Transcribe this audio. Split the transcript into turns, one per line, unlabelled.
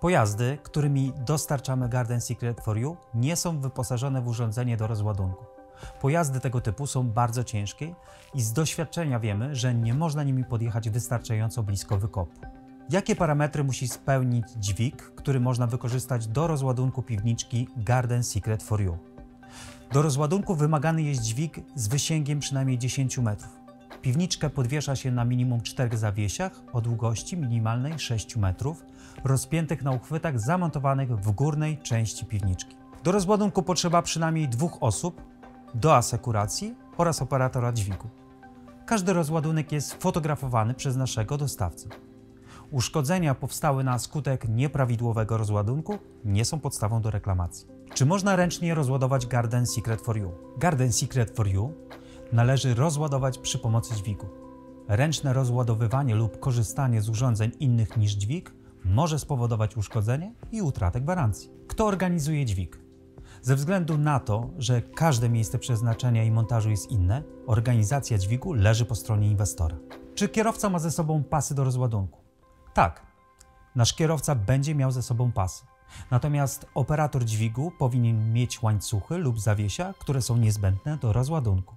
Pojazdy, którymi dostarczamy Garden Secret for You, nie są wyposażone w urządzenie do rozładunku. Pojazdy tego typu są bardzo ciężkie i z doświadczenia wiemy, że nie można nimi podjechać wystarczająco blisko wykopu. Jakie parametry musi spełnić dźwig, który można wykorzystać do rozładunku piwniczki Garden Secret for You? Do rozładunku wymagany jest dźwig z wysięgiem przynajmniej 10 metrów. Piwniczkę podwiesza się na minimum 4 zawiesiach o długości minimalnej 6 metrów, rozpiętych na uchwytach zamontowanych w górnej części piwniczki. Do rozładunku potrzeba przynajmniej dwóch osób, do asekuracji oraz operatora dźwigu. Każdy rozładunek jest fotografowany przez naszego dostawcę. Uszkodzenia powstałe na skutek nieprawidłowego rozładunku nie są podstawą do reklamacji. Czy można ręcznie rozładować Garden Secret for You? Garden Secret for You należy rozładować przy pomocy dźwigu. Ręczne rozładowywanie lub korzystanie z urządzeń innych niż dźwig może spowodować uszkodzenie i utratę gwarancji. Kto organizuje dźwig? Ze względu na to, że każde miejsce przeznaczenia i montażu jest inne, organizacja dźwigu leży po stronie inwestora. Czy kierowca ma ze sobą pasy do rozładunku? Tak, nasz kierowca będzie miał ze sobą pasy. Natomiast operator dźwigu powinien mieć łańcuchy lub zawiesia, które są niezbędne do rozładunku.